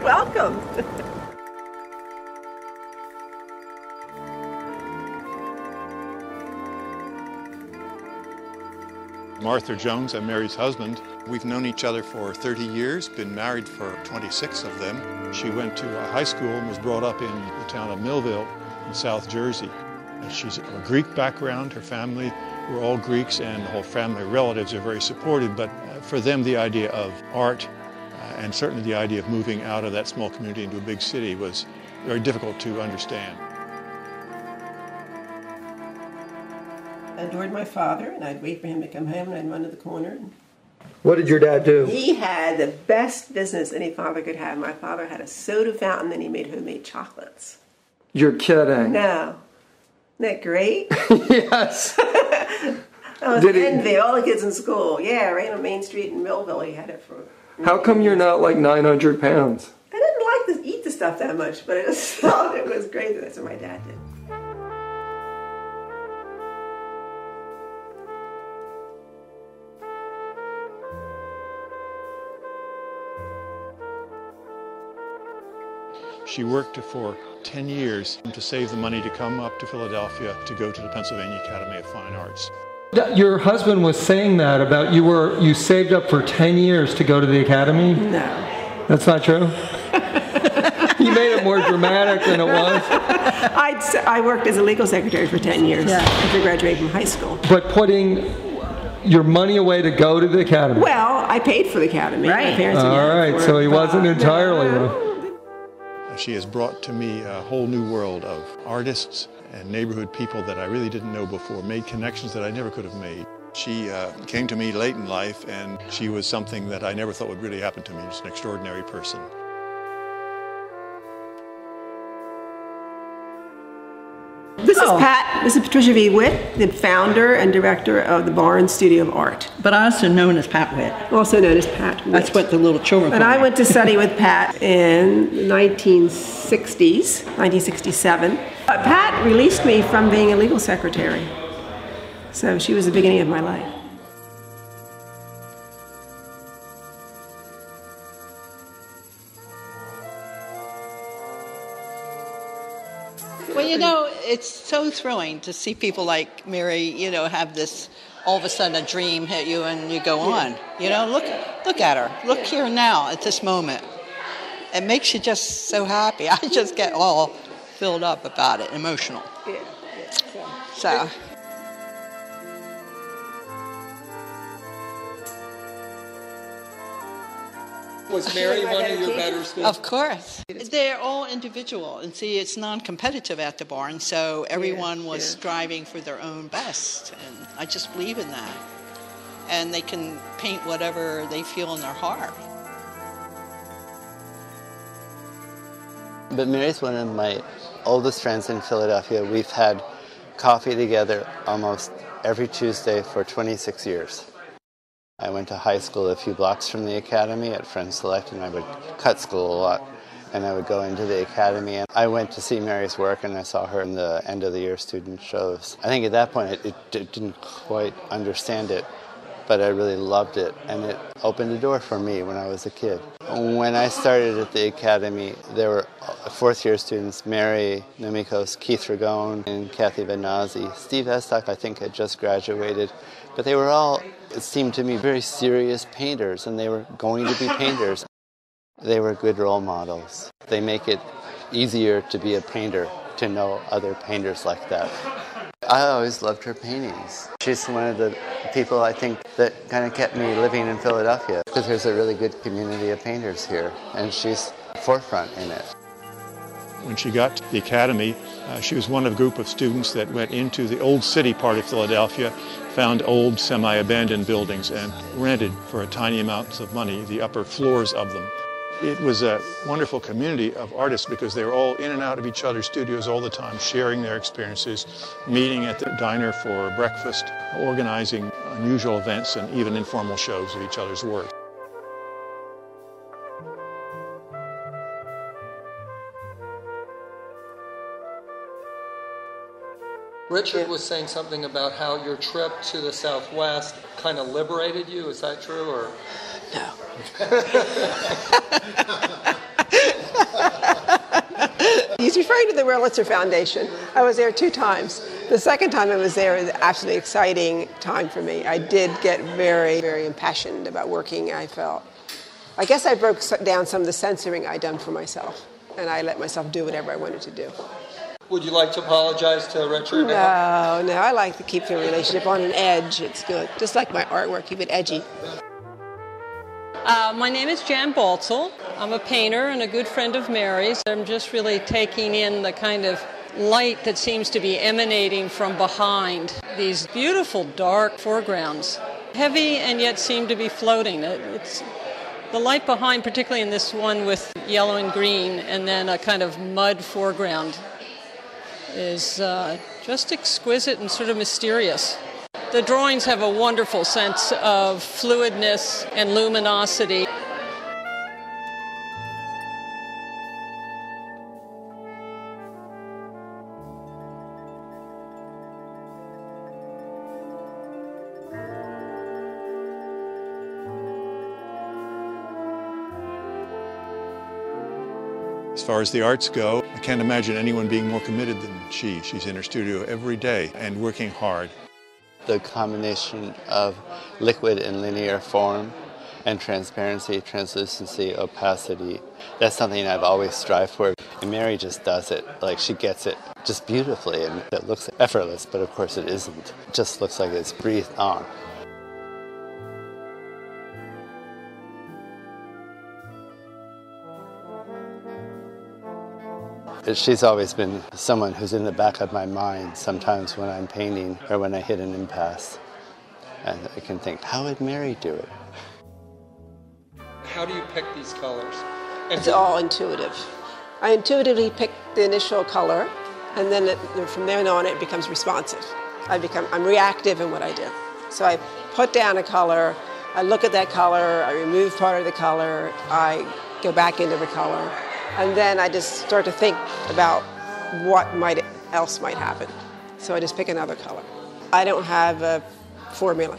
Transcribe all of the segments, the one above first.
Welcome. I'm Jones, I'm Mary's husband. We've known each other for 30 years, been married for 26 of them. She went to high school and was brought up in the town of Millville in South Jersey. She's a Greek background, her family were all Greeks and the whole family relatives are very supportive, but for them the idea of art uh, and certainly the idea of moving out of that small community into a big city was very difficult to understand. I adored my father, and I'd wait for him to come home, and I'd run to the corner. And What did your dad do? he had the best business any father could have. My father had a soda fountain, and he made homemade chocolates. You're kidding. No. Isn't that great? yes. I was Did he- envy all the kids in school. Yeah, right on Main Street in Millville, he had it for. How come you're not like 900 pounds? I didn't like to eat the stuff that much, but I just thought it was great. That's what my dad did. She worked for 10 years to save the money to come up to Philadelphia to go to the Pennsylvania Academy of Fine Arts. Your husband was saying that about you were you saved up for 10 years to go to the academy. No. That's not true. you made it more dramatic than it was. I'd, s- I worked as a legal secretary for 10 years after graduating from high school. But putting your money away to go to the academy. Well, I paid for the academy. My Right. parents All for so he wasn't entirely No. wrong. She has brought to me a whole new world of artists and neighborhood people that I really didn't know before, made connections that I never could have made. She uh, came to me late in life, and she was something that I never thought would really happen to me. Just an extraordinary person. This Oh. is Pat. This is Patricia V. Witt, the founder and director of the Barn Studio of Art, But also known as Pat Witt. also known as Pat. Witt. That's what the little children And call I went to study with Pat in the 1960s, 1967. Uh, Pat released me from being a legal secretary. So she was the beginning of my life. Well, you know, it's so thrilling to see people like Mary, you know, have this all of a sudden a dream hit you and you go on. You know, look look at her. Look here now at this moment. It makes you just so happy. I just get all filled up about it, emotional. Yeah. So Was Mary one of your better students? Of course. They're all individual. And see, it's non competitive at the barn, so everyone was yeah. striving for their own best. And I just believe in that. And they can paint whatever they feel in their heart. But Mary's one of my oldest friends in Philadelphia. We've had coffee together almost every Tuesday for 26 years. I went to high school a few blocks from the academy at Friends Select, and I would cut school a lot. And I would go into the academy, and I went to see Mary's work, and I saw her in the end of the year student shows. I think at that point it, it didn't quite understand it, but I really loved it, and it opened a door for me when I was a kid. When I started at the academy, there were uh, fourth year students Mary Nomecos, Keith Ragone, and Kathy Van Nazi. Steve Estock, I think, had just graduated, but they were all, it seemed to me, very serious painters, and they were going to be painters. They were good role models. They make it easier to be a painter, to know other painters like that. I always loved her paintings. She's one of the people I think that kind of kept me living in Philadelphia because there's a really good community of painters here, and she's forefront in it. When she got to the academy, uh, she was one of a group of students that went into the old city part of Philadelphia, found old semi-abandoned buildings and rented for a tiny amounts of money the upper floors of them. It was a wonderful community of artists because they were all in and out of each other's studios all the time, sharing their experiences, meeting at the diner for breakfast, organizing unusual events and even informal shows of each other's work. Richard was saying something about how your trip to the Southwest kind of liberated you. Is that true? Or referring to the Wurlitzer Foundation. I was there two times. The second time I was there was an absolutely exciting time for me. I did get very, very impassioned about working, I felt. I guess I broke down some of the censoring I'd done for myself, and I let myself do whatever I wanted to do. Would you like to apologize to Richard? No, no, I like to keep the relationship on an edge. It's good. Just like my artwork, keep it edgy. Uh, my name is Jan Baltzell. I'm a painter and a good friend of Mary's. I'm just really taking in the kind of light that seems to be emanating from behind these beautiful dark foregrounds. Heavy and yet seem to be floating. It's the light behind, particularly in this one with yellow and green, and then a kind of mud foreground, is uh, just exquisite and sort of mysterious. The drawings have a wonderful sense of fluidness and luminosity. As far as the arts go, I can't imagine anyone being more committed than she. She's in her studio every day and working hard. The combination of liquid and linear form and transparency, translucency, opacity, that's something I've always strived for. And Mary just does it, like she gets it just beautifully and it looks effortless, but of course it isn't. It just looks like it's breathed on. She's always been someone who's in the back of my mind sometimes when I'm painting or when I hit an impasse. And I can think, how would Mary do it? How do you pick these colors? And It's all intuitive. I intuitively pick the initial color, and then it, from then on it becomes responsive. I become I'm reactive in what I do. So I put down a color, I look at that color, I remove part of the color, I go back into the color, and then I just start to think about what might else might happen. So I just pick another color. I don't have a formula.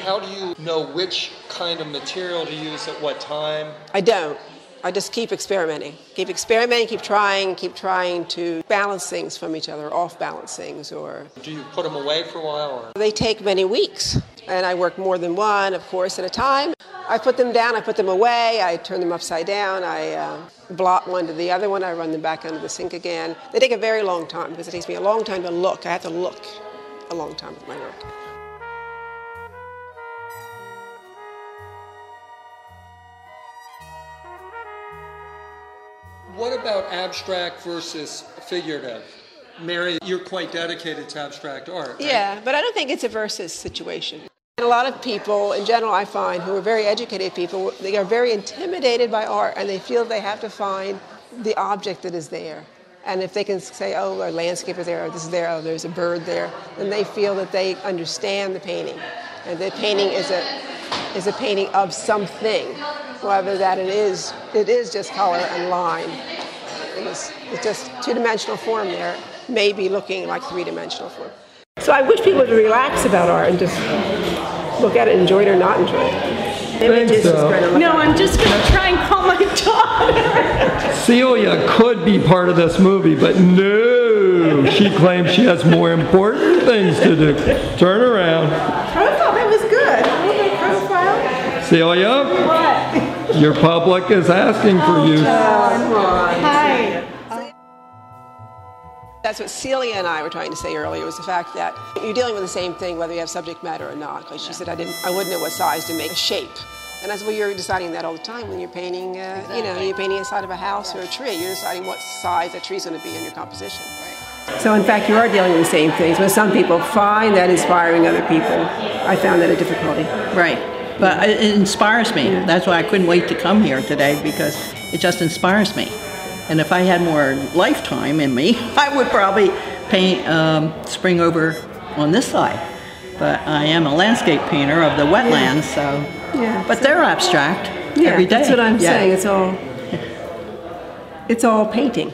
How do you know which kind of material to use at what time? I don't. I just keep experimenting. Keep experimenting, keep trying, keep trying to balance things from each other, off balance things, or Do you put them away for a while? Or? they take many weeks. And I work more than one, of course, at a time. I put them down, I put them away, I turn them upside down, I uh, blot one to the other one, I run them back under the sink again. They take a very long time because it takes me a long time to look. I have to look a long time at my work. What about abstract versus figurative? Mary, you're quite dedicated to abstract art. right? Yeah, but I don't think it's a versus situation. And a lot of people, in general, I find, who are very educated people, they are very intimidated by art and they feel they have to find the object that is there. And if they can say, oh, a landscape is there, or this is there, oh, there's a bird there, then they feel that they understand the painting. And the painting is a, is a painting of something, whether that it is, it is just color and line. It's, it's just two-dimensional form there, maybe looking like three-dimensional form. So I wish people would relax about art and just look at it, enjoy it or not enjoy it. Images so. is great. I love No, I'm just going to try and call my daughter. Celia could be part of this movie, but no, she claims she has more important things to do. Turn around. Profile, that was good. A little bit profile. Celia, what? Your public is asking for you. Hi. That's what Celia and I were trying to say earlier was the fact that you're dealing with the same thing whether you have subject matter or not. Like she said I didn't, I wouldn't know what size to make a shape. And that's what you're deciding that all the time when you're painting, uh, you know, you're painting inside of a house or a tree. You're deciding what size that tree's going to be in your composition. Right. So in fact, you are dealing with the same things. But some people find that inspiring other people. I found that a difficulty. Right. But it inspires me. That's why I couldn't wait to come here today because it just inspires me. And if I had more lifetime in me, I would probably paint um, spring over on this side. But I am a landscape painter of the wetlands, so. Yeah, But so- they're abstract Yeah, every day. that's what I'm Yeah. saying. It's all, it's all painting.